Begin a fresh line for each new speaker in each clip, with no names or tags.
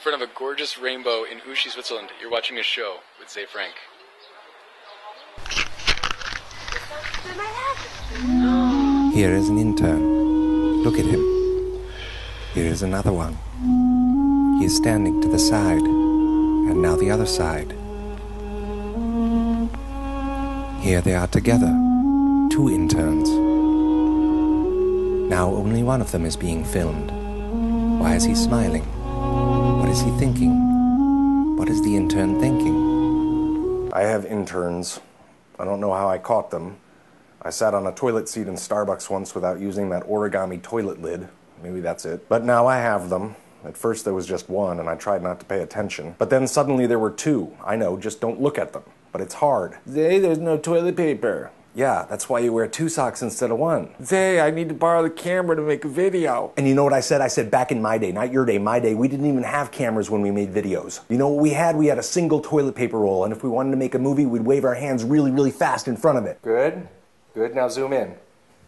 front of a gorgeous rainbow in Ouchy, Switzerland. You're watching a show with Ze Frank.
Here is an intern. Look at him. Here is another one. He is standing to the side, and now the other side. Here they are together, two interns. Now only one of them is being filmed. Why is he smiling? What is he thinking? What is the intern thinking?
I have interns. I don't know how I caught them. I sat on a toilet seat in Starbucks once without using that origami toilet lid. Maybe that's it. But now I have them. At first there was just one, and I tried not to pay attention. But then suddenly there were two. I know, just don't look at them. But it's hard.
Ze, there's no toilet paper.
Yeah, that's why you wear two socks instead of one.
Ze, I need to borrow the camera to make a video.
And you know what I said? I said back in my day, not your day, my day, we didn't even have cameras when we made videos. You know what we had? We had a single toilet paper roll, and if we wanted to make a movie, we'd wave our hands really, really fast in front of it. Good? Good, now zoom in.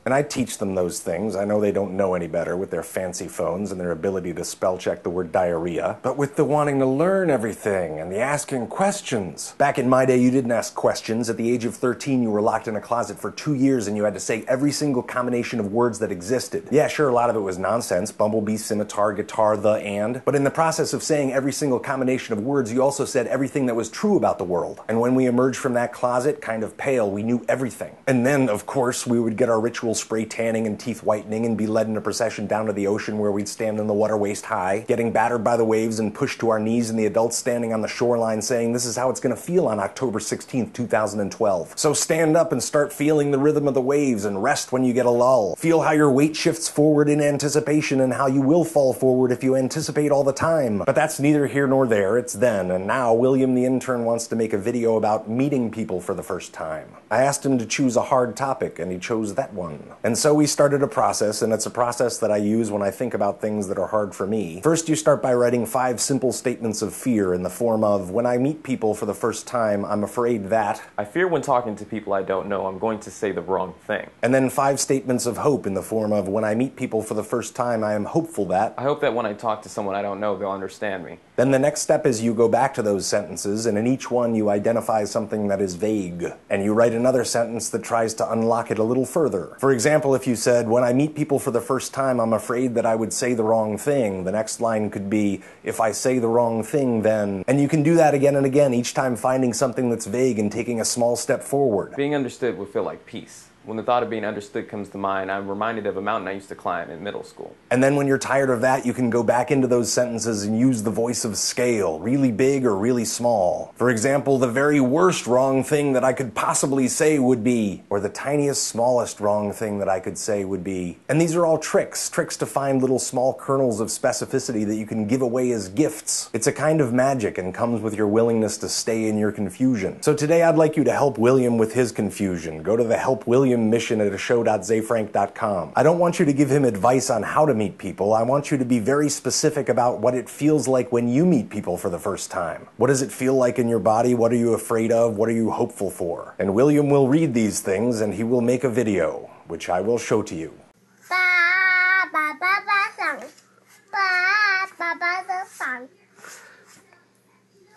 And I teach them those things. I know they don't know any better with their fancy phones and their ability to spell check the word diarrhea. But with the wanting to learn everything and the asking questions. Back in my day, you didn't ask questions. At the age of 13, you were locked in a closet for two years and you had to say every single combination of words that existed. Yeah, sure, a lot of it was nonsense bumblebee, scimitar, guitar, the, and. But in the process of saying every single combination of words, you also said everything that was true about the world. And when we emerged from that closet, kind of pale, we knew everything. And then, of course, we would get our ritual spray tanning and teeth whitening and be led in a procession down to the ocean where we'd stand in the water waist high, getting battered by the waves and pushed to our knees, and the adults standing on the shoreline saying, This is how it's going to feel on October 16th, 2012. So stand up and start feeling the rhythm of the waves and rest when you get a lull. Feel how your weight shifts forward in anticipation and how you will fall forward if you anticipate all the time. But that's neither here nor there, it's then. And now William the intern wants to make a video about meeting people for the first time. I asked him to choose a hard topic, and he chose that one. And so we started a process, and it's a process that I use when I think about things that are hard for me. First, you start by writing five simple statements of fear in the form of When I meet people for the first time, I'm afraid that.
I fear when talking to people I don't know, I'm going to say the wrong thing.
And then five statements of hope in the form of When I meet people for the first time, I am hopeful that.
I hope that when I talk to someone I don't know, they'll understand me.
Then the next step is you go back to those sentences, and in each one you identify something that is vague. And you write another sentence that tries to unlock it a little further. For example, if you said, When I meet people for the first time, I'm afraid that I would say the wrong thing, the next line could be, If I say the wrong thing, then. And you can do that again and again, each time finding something that's vague and taking a small step forward.
Being understood would feel like peace. When the thought of being understood comes to mind, I'm reminded of a mountain I used to climb in middle school.
And then when you're tired of that, you can go back into those sentences and use the voice of scale, really big or really small. For example, the very worst wrong thing that I could possibly say would be, or the tiniest, smallest wrong thing that I could say would be. And these are all tricks, tricks to find little small kernels of specificity that you can give away as gifts. It's a kind of magic and comes with your willingness to stay in your confusion. So today I'd like you to help William with his confusion. Go to the Help William mission at a show.zefrank.com. I don't want you to give him advice on how to meet people. I want you to be very specific about what it feels like when you meet people for the first time. What does it feel like in your body? What are you afraid of? What are you hopeful for? And William will read these things and he will make a video, which I will show to you.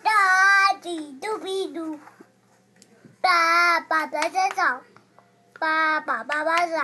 Daddy, doobie doo. Ba ba ba da da. 爸爸爸爸是